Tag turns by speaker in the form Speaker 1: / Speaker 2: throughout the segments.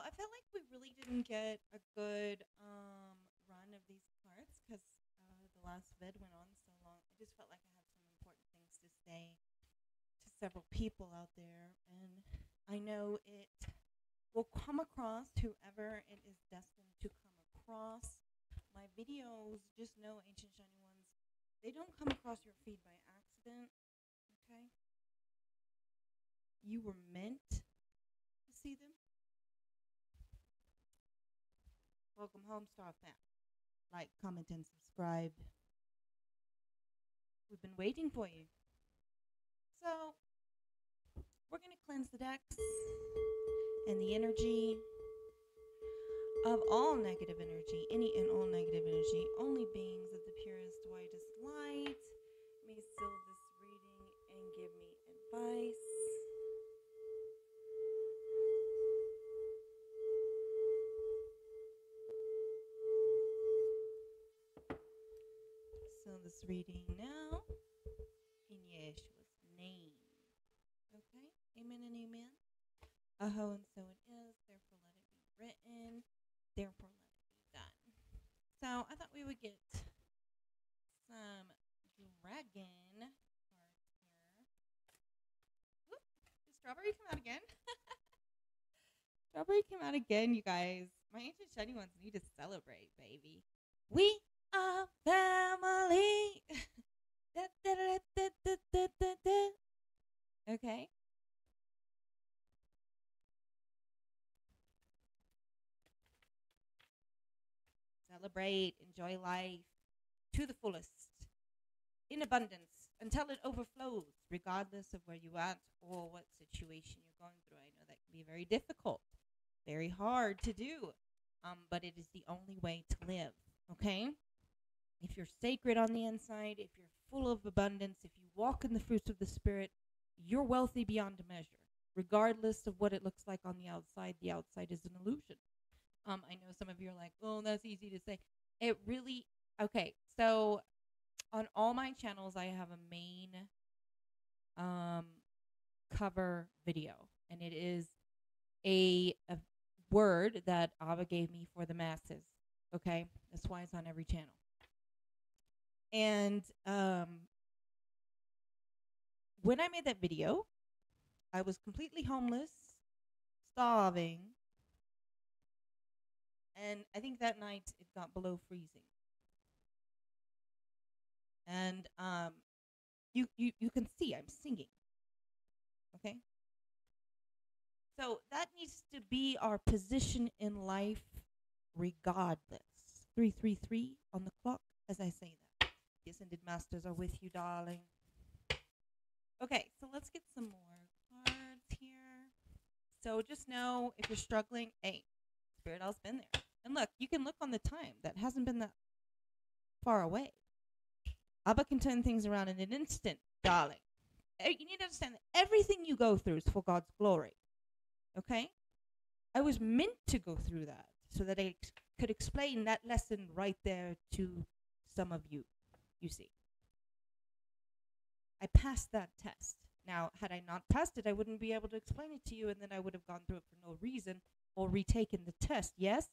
Speaker 1: I felt like we really didn't get a good um, run of these cards because uh, the last vid went on so long. I just felt like I had some important things to say to several people out there, and I know it will come across whoever it is destined to come across. My videos, just know, ancient shiny ones, they don't come across your feed by accident. Okay, you were meant to see them. Welcome home, Star Fam. Like, comment, and subscribe. We've been waiting for you. So, we're going to cleanse the decks and the energy of all negative energy, any and all negative energy. Only beings of the purest, whitest light may seal this reading and give me advice. This reading now in Yeshua's name. Okay? Amen and amen. Aho, and so it is. Therefore, let it be written. Therefore, let it be done. So, I thought we would get some dragon cards here. Whoop, did strawberry come out again? strawberry came out again, you guys. My ancient shiny ones need to celebrate, baby. We family. Okay. Celebrate, enjoy life to the fullest, in abundance, until it overflows, regardless of where you're at or what situation you're going through. I know that can be very difficult, very hard to do, um, but it is the only way to live. Okay? If you're sacred on the inside, if you're full of abundance, if you walk in the fruits of the Spirit, you're wealthy beyond measure, regardless of what it looks like on the outside. The outside is an illusion. Um, I know some of you are like, oh, that's easy to say. It really, okay. So on all my channels, I have a main um, cover video, and it is a, a word that Abba gave me for the masses. Okay, that's why it's on every channel. And um, when I made that video, I was completely homeless, starving, and I think that night it got below freezing. And um, you, you you can see I'm singing. Okay. So that needs to be our position in life, regardless. Three three three on the clock as I say that. Ascended masters are with you, darling. Okay, so let's get some more cards here. So just know if you're struggling, hey, Spirit Owl's been there. And look, you can look on the time. That hasn't been that far away. Abba can turn things around in an instant, darling. Eh, You need to understand that everything you go through is for God's glory. Okay? I was meant to go through that so that I could explain that lesson right there to some of you, you see. I passed that test. Now, had I not passed it, I wouldn't be able to explain it to you, and then I would have gone through it for no reason or retaken the test. Yes?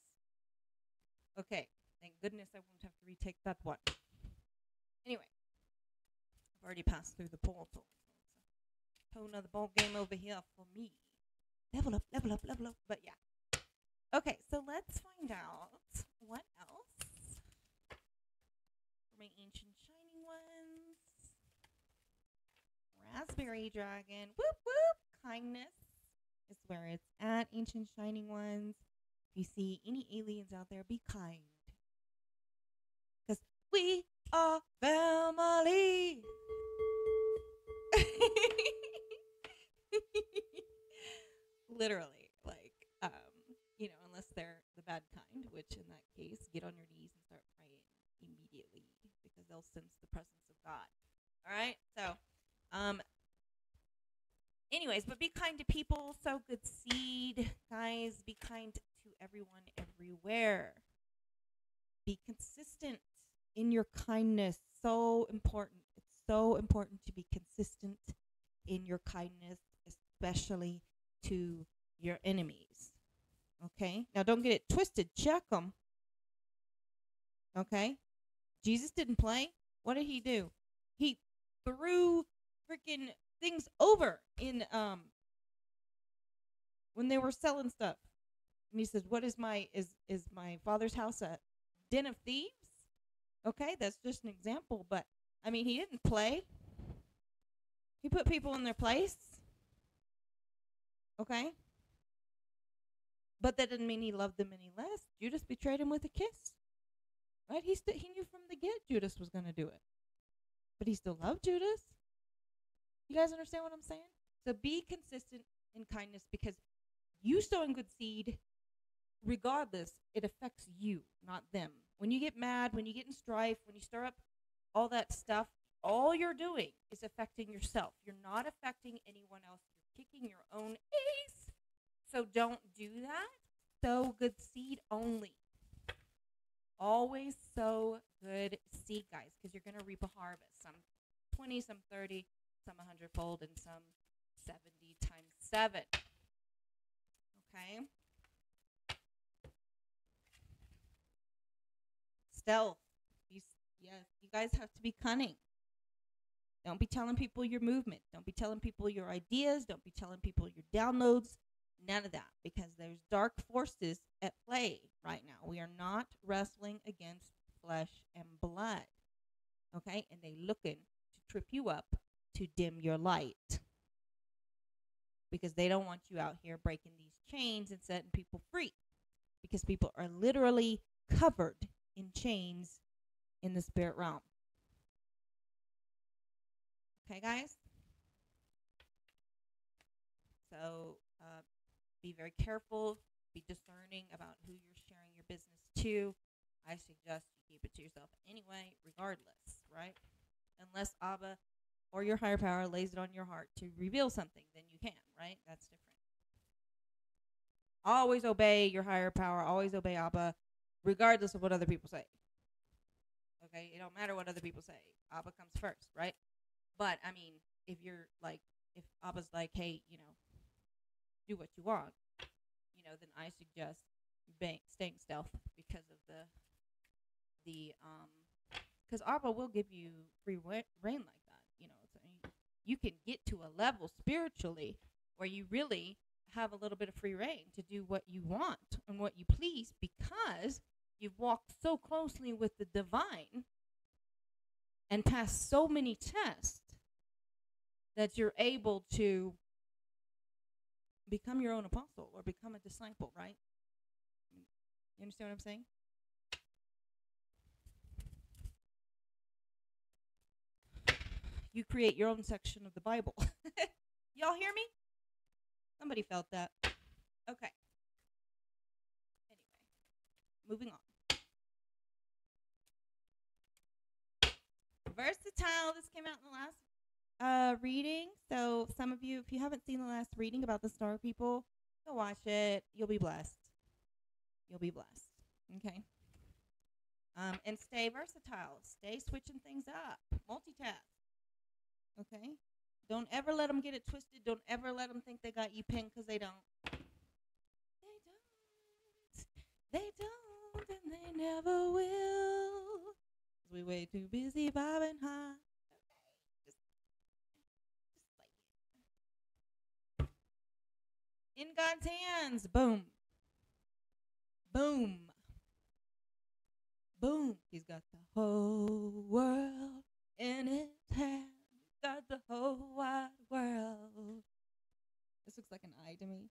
Speaker 1: Okay. Thank goodness I won't have to retake that one. Anyway, I've already passed through the portal. It's a whole ball game over here for me. Level up, level up, level up. But yeah. Okay, so let's find out what else for my ancient shining ones. Raspberry dragon. Whoop whoop. Kindness is where it's at. Ancient shining ones. If you see any aliens out there, be kind. Because we are family. Literally, like, um, you know, unless they're the bad kind, which in that case, get on your knees and start praying immediately because they'll sense the presence of God. All right, so, anyways, but be kind to people, sow good seed, guys. Be kind to everyone, everywhere. Be consistent in your kindness. So important. It's so important to be consistent in your kindness, especially to your enemies. Okay? Now don't get it twisted. Check them. Okay? Jesus didn't play. What did he do? He threw freaking things over in um when they were selling stuff. And he says, "What is my is is my father's house a den of thieves?" Okay, that's just an example, but I mean, he didn't play. He put people in their place. Okay? But that didn't mean he loved them any less. Judas betrayed him with a kiss. Right? He st- he knew from the get Judas was going to do it. But he still loved Judas. You guys understand what I'm saying? So be consistent in kindness because you sowing good seed, regardless, it affects you, not them. When you get mad, when you get in strife, when you stir up all that stuff, all you're doing is affecting yourself. You're not affecting anyone else. You're kicking your own ace. So don't do that. Sow good seed only. Always sow good seed, guys, because you're going to reap a harvest. Some 20, some 30, some 100 fold, and some 70 times 7. Okay? Stealth. Be, yes, you guys have to be cunning. Don't be telling people your movement. Don't be telling people your ideas. Don't be telling people your downloads. None of that because there's dark forces at play right now. We are not wrestling against flesh and blood. Okay? And they looking to trip you up to dim your light. Because they don't want you out here breaking these chains and setting people free. Because people are literally covered in chains in the spirit realm. Okay, guys? So uh, be very careful, be discerning about who you're sharing your business to. I suggest you keep it to yourself anyway, regardless, right? Unless Abba or your higher power lays it on your heart to reveal something, then you can, right? That's different. Always obey your higher power, always obey Abba, regardless of what other people say. Okay? It don't matter what other people say. Abba comes first, right? But I mean, if you're like, if Abba's like, hey, you know, do what you want, you know, then I suggest staying stealth because of the the um, because Abba will give you free rein like that. You know, so you, can get to a level spiritually where you really have a little bit of free rein to do what you want and what you please because you've walked so closely with the divine and passed so many tests that you're able to become your own apostle or become a disciple, right? You understand what I'm saying? You create your own section of the Bible. Y'all hear me? Somebody felt that. Okay. Anyway, moving on. Versatile. This came out in the last uh, reading. So some of you, if you haven't seen the last reading about the star people, go watch it. You'll be blessed. You'll be blessed. Okay. Um, and stay versatile. Stay switching things up. Multitask. Okay. Don't ever let them get it twisted. Don't ever let them think they got you pinned because they don't. They don't. They don't, and they never will. we way too busy bobbing high. Just like it. In God's hands. Boom. Boom. Boom. He's got the whole world in his hands. Got the whole wide world. This looks like an eye to me.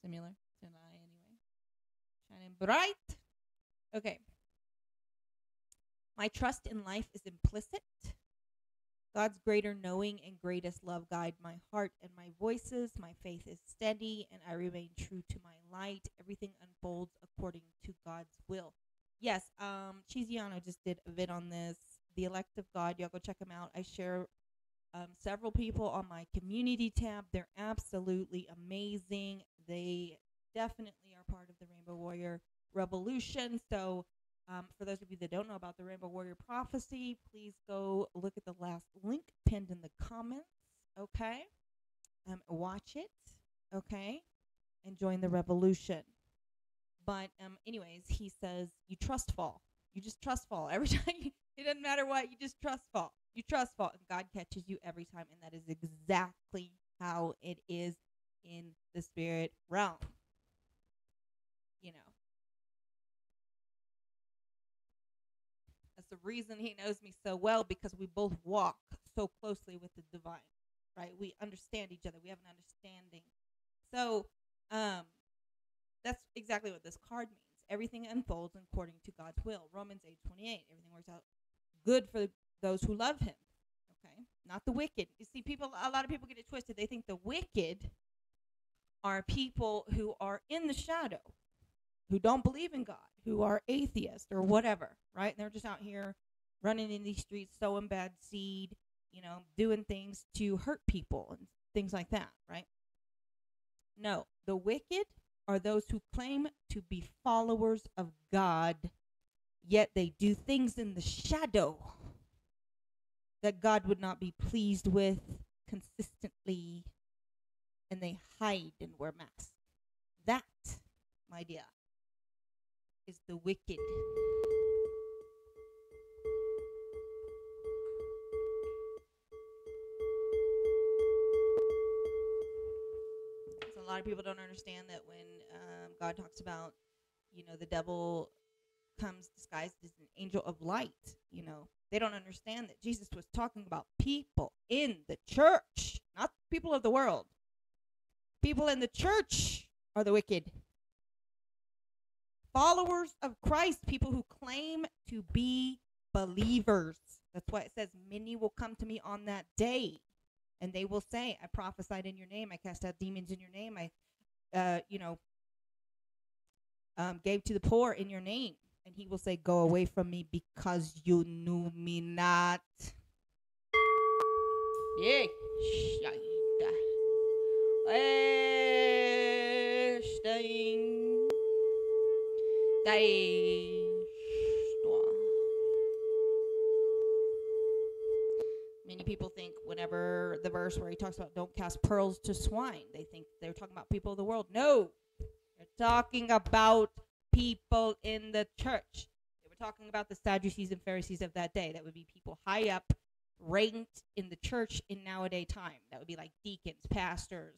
Speaker 1: Similar to an eye, anyway. Shining bright. Okay. My trust in life is implicit. God's greater knowing and greatest love guide my heart and my voices. My faith is steady and I remain true to my light. Everything unfolds according to God's will. Yes, um, Chiziano just did a vid on this. The Elect of God. Y'all go check them out. I share um, several people on my community tab. They're absolutely amazing. They definitely are part of the Rainbow Warrior Revolution. So, um, for those of you that don't know about the Rainbow Warrior Prophecy, please go look at the last link pinned in the comments. Okay, um, watch it. Okay, and join the revolution. But um, anyways, he says you trust fall. You just trust fall every time. You, it doesn't matter what. You just trust fall. You trust fall, and God catches you every time, and that is exactly how it is in the spirit realm. You know, that's the reason He knows me so well because we both walk so closely with the divine, right? We understand each other. We have an understanding. So, um, that's exactly what this card means. Everything unfolds according to God's will. Romans 8 28. Everything works out good for those who love Him. Okay? Not the wicked. You see, people, a lot of people get it twisted. They think the wicked are people who are in the shadow, who don't believe in God, who are atheists or whatever, right? And they're just out here running in these streets, sowing bad seed, you know, doing things to hurt people and things like that, right? No, the wicked are those who claim to be followers of God, yet they do things in the shadow that God would not be pleased with consistently, and they hide and wear masks. That, my dear, is the wicked. a lot of people don't understand that when um, God talks about, you know, the devil comes disguised as an angel of light, you know, they don't understand that Jesus was talking about people in the church, not people of the world. People in the church are the wicked. Followers of Christ, people who claim to be believers. That's why it says, Many will come to me on that day and they will say, I prophesied in your name, I cast out demons in your name, I, uh, you know, um, gave to the poor in your name. And he will say, Go away from me because you knew me not. Yeah. Many people think whenever the verse where he talks about don't cast pearls to swine, they think they're talking about people of the world. No, they're talking about people in the church. They were talking about the Sadducees and Pharisees of that day. That would be people high up, ranked in the church in nowadays time. That would be like deacons, pastors,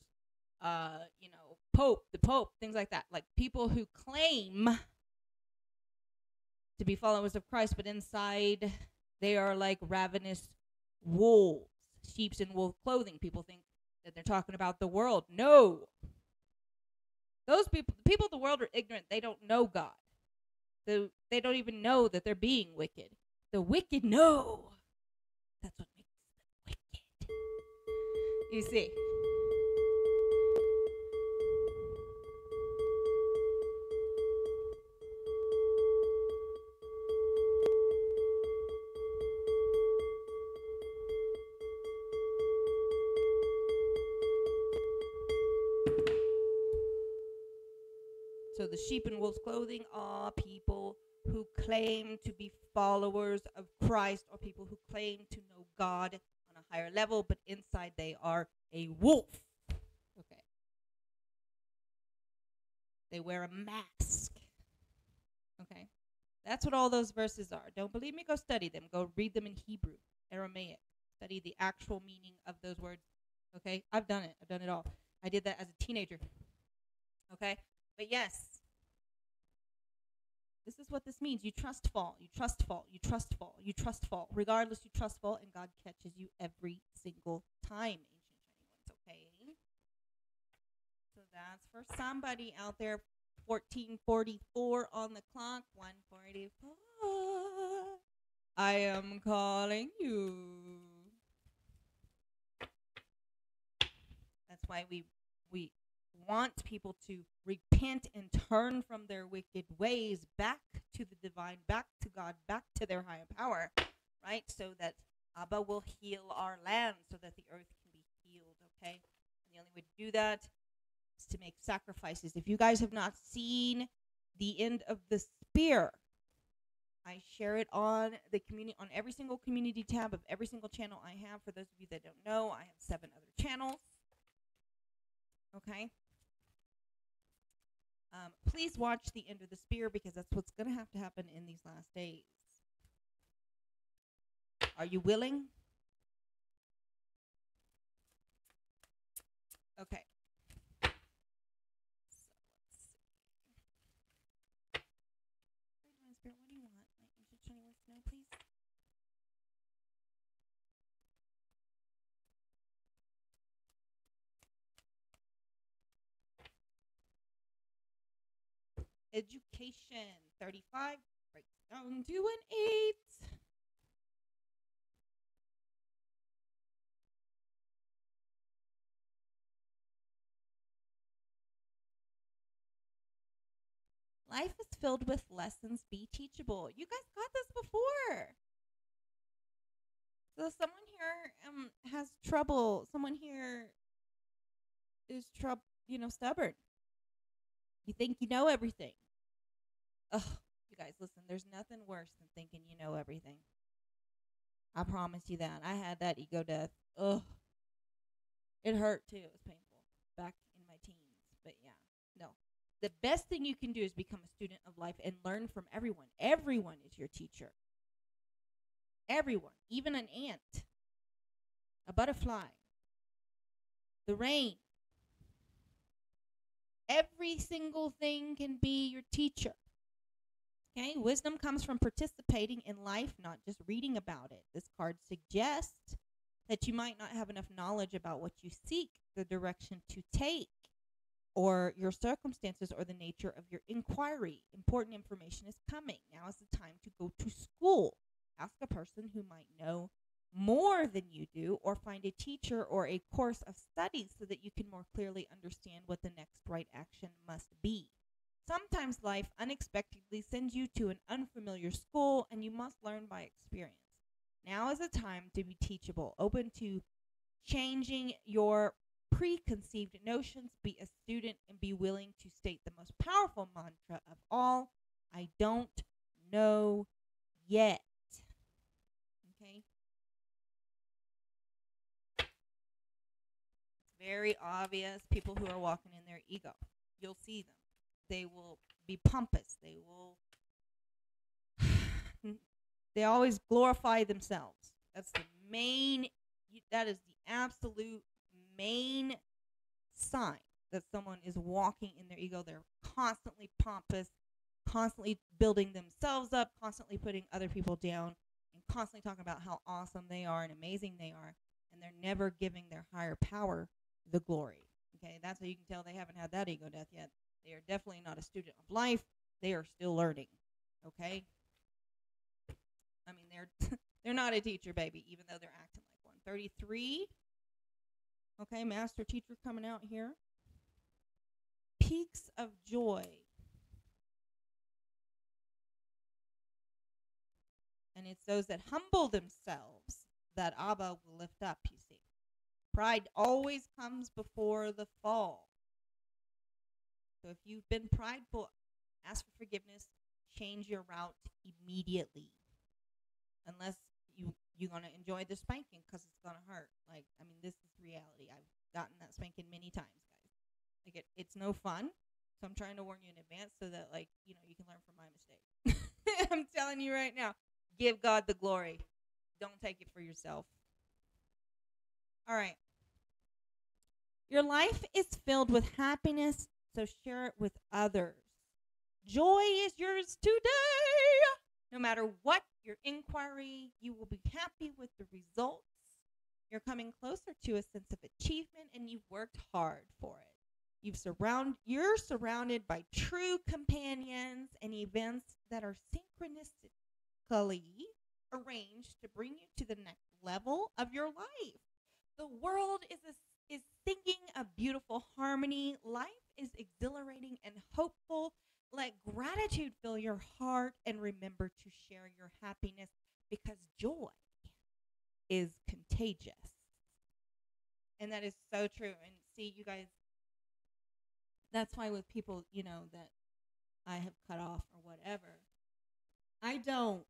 Speaker 1: uh, you know, Pope, the Pope, things like that. Like people who claim to be followers of Christ, but inside they are like ravenous wolves, sheep's in wolf clothing. People think that they're talking about the world. No. Those people, the people of the world are ignorant. They don't know God. The, they don't even know that they're being wicked. The wicked know. That's what makes them wicked. You see. The sheep in wolf's clothing are people who claim to be followers of Christ or people who claim to know God on a higher level, but inside they are a wolf. Okay. They wear a mask. Okay. That's what all those verses are. Don't believe me? Go study them. Go read them in Hebrew, Aramaic. Study the actual meaning of those words. Okay? I've done it. I've done it all. I did that as a teenager. Okay? But yes, this is what this means. You trust fall, you trust fall, you trust fall, you trust fall. Regardless, you trust fall, and God catches you every single time, ancient shiny ones, okay? So that's for somebody out there. 1444 on the clock, 144. I am calling you. That's why we we want people to repent and turn from their wicked ways back to the divine, back to God, back to their higher power, right? So that Abba will heal our land so that the earth can be healed, okay? And the only way to do that is to make sacrifices. If you guys have not seen the end of the spear, I share it on the community on every single community tab of every single channel I have. For those of you that don't know, I have seven other channels. Okay. Um, please watch the end of the spear because that's what's going to have to happen in these last days. Are you willing? Okay. So let's see. Great Divine Spirit, what do you want? My ancient Shiny wants to know, please. Education 35 breaks down to an 8. Life is filled with lessons. Be teachable. You guys got this before. So someone here um has trouble. Someone here is trouble, you know, stubborn. You think you know everything. Ugh, you guys, listen. There's nothing worse than thinking you know everything. I promise you that. I had that ego death. Ugh, it hurt too. It was painful back in my teens. But yeah, no the best thing you can do is become a student of life and learn from everyone. Everyone is your teacher. Everyone, even an ant, a butterfly, the rain. Every single thing can be your teacher. Okay, wisdom comes from participating in life, not just reading about it. This card suggests that you might not have enough knowledge about what you seek, the direction to take or your circumstances or the nature of your inquiry. Important information is coming. Now is the time to go to school. Ask a person who might know more than you do, or find a teacher or a course of study so that you can more clearly understand what the next right action must be. Sometimes life unexpectedly sends you to an unfamiliar school, and you must learn by experience. Now is the time to be teachable, open to changing your preconceived notions, be a student, and be willing to state the most powerful mantra of all I don't know yet. Okay? Very obvious people who are walking in their ego. You'll see them. They will be pompous. They will. they always glorify themselves. That's the main. That is the absolute main sign that someone is walking in their ego. They're constantly pompous, constantly building themselves up, constantly putting other people down, and constantly talking about how awesome they are and amazing they are. And they're never giving their higher power the glory. Okay, that's how you can tell they haven't had that ego death yet. They are definitely not a student of life. They are still learning. Okay. I mean, they're they're not a teacher, baby, even though they're acting like one. Thirty-three. Okay, master teacher coming out here. Peaks of joy. And it's those that humble themselves that Abba will lift up, you see. Pride always comes before the fall. So if you've been prideful, ask for forgiveness, change your route immediately. Unless you you're gonna enjoy the spanking because it's gonna hurt. Like, I mean, this is reality. I've gotten that spanking many times, guys. Like, it, it's no fun. So I'm trying to warn you in advance so that, like, you know, you can learn from my mistake. I'm telling you right now, give God the glory. Don't take it for yourself. All right. Your life is filled with happiness, so share it with others. Joy is yours today. No matter what your inquiry, you will be happy with the results. You're coming closer to a sense of achievement and you've worked hard for it. You've surround you're surrounded by true companions and events that are synchronistically arranged to bring you to the next level of your life. The world is a, is singing a beautiful harmony. Life is exhilarating and hopeful let gratitude fill your heart and remember to share your happiness because joy is contagious. And that is so true. And see, you guys, that's why with people, you know, that I have cut off or whatever, I don't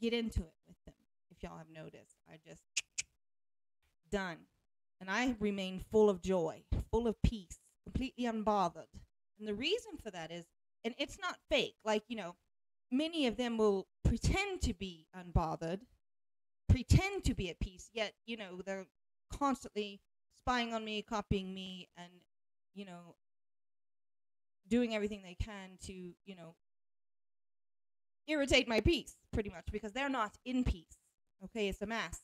Speaker 1: get into it with them. If y'all have noticed, I just done. And I remain full of joy, full of peace, completely unbothered And the reason for that is, and it's not fake. Like, you know, many of them will pretend to be unbothered, pretend to be at peace, yet, you know, they're constantly spying on me, copying me, and, you know, doing everything they can to, you know, irritate my peace, pretty much, because they're not in peace. Okay, it's a mask.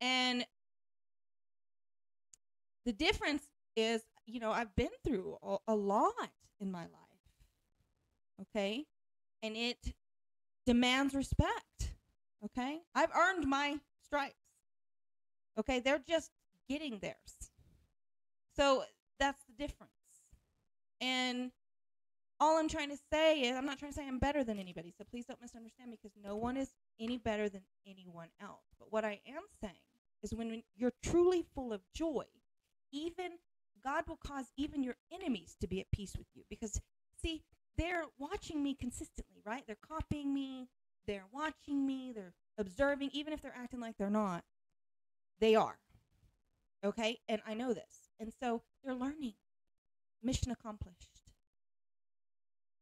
Speaker 1: And the difference is, you know, I've been through a, a lot in my life. Okay? And it demands respect. Okay? I've earned my stripes. Okay? They're just getting theirs. So that's the difference. And all I'm trying to say is, I'm not trying to say I'm better than anybody, so please don't misunderstand me because no one is any better than anyone else. But what I am saying is when you're truly full of joy, even God will cause even your enemies to be at peace with you because see, they're watching me consistently, right? They're copying me, they're watching me, they're observing, even if they're acting like they're not. They are. Okay? And I know this. And so they're learning. Mission accomplished.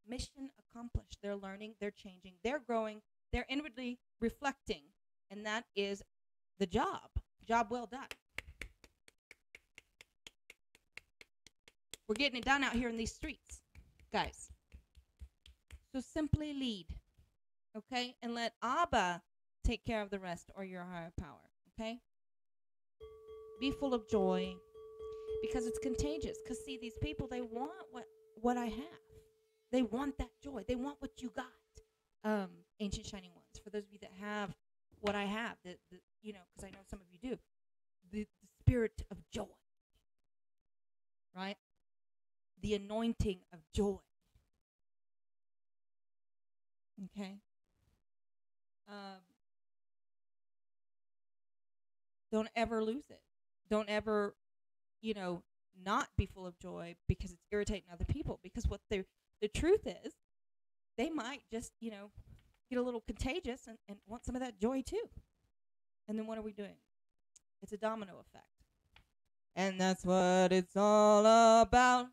Speaker 1: Mission accomplished. They're learning, they're changing, they're growing, they're inwardly reflecting. And that is the job. Job well done. We're getting it done out here in these streets, guys. So simply lead, okay? And let Abba take care of the rest or your higher power, okay? Be full of joy because it's contagious. Because, see, these people, they want what, what I have. They want that joy. They want what you got. Um, ancient shining ones. For those of you that have what I have, the, the you know, because I know some of you do, the, the spirit of joy, right? The anointing of joy. Okay. Um, don't ever lose it. Don't ever, you know, not be full of joy because it's irritating other people. Because what the the truth is, they might just, you know, get a little contagious and, and want some of that joy too. And then what are we doing? It's a domino effect. And that's what it's all about.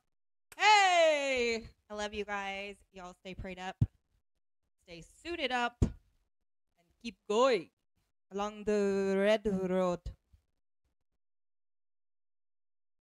Speaker 1: Hey! I love you guys. Y'all stay prayed up, stay suited up, and keep going along the red road.